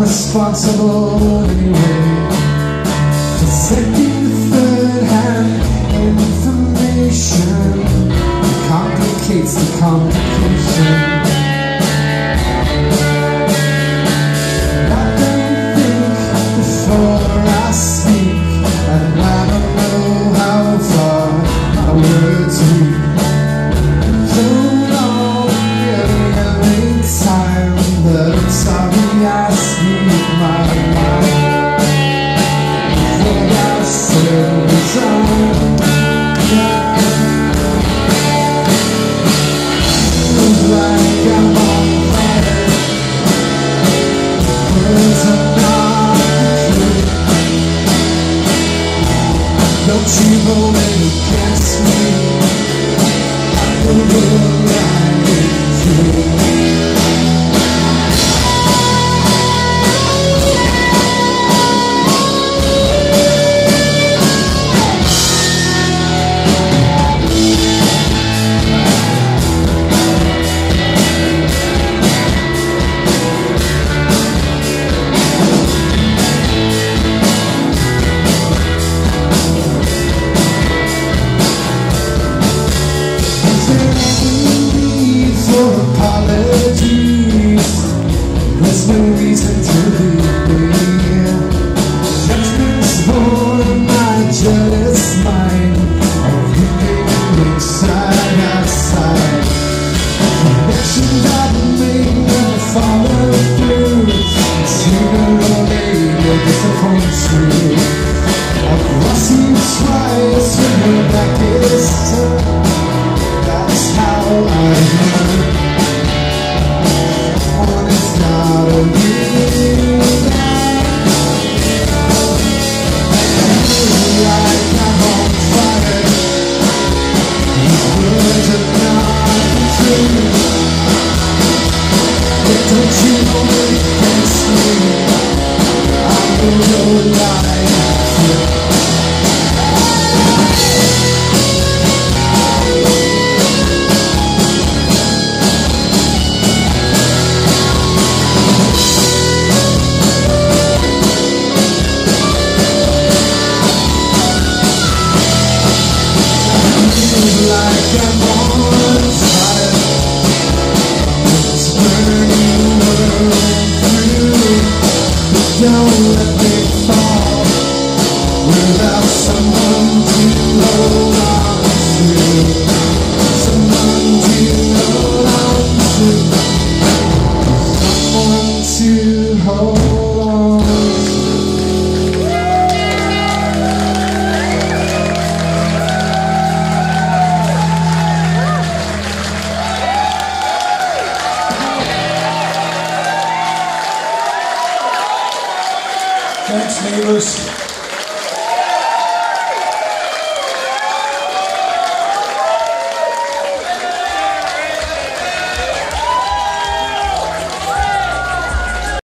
responsible anyway for second, third hand information complicates the complication. I don't Don't you hold it against me. I twice when back that's how I know One is not a on fire. Words are not true. But don't you hold it against me I know let me fall without someone to hold Thanks, neighbors.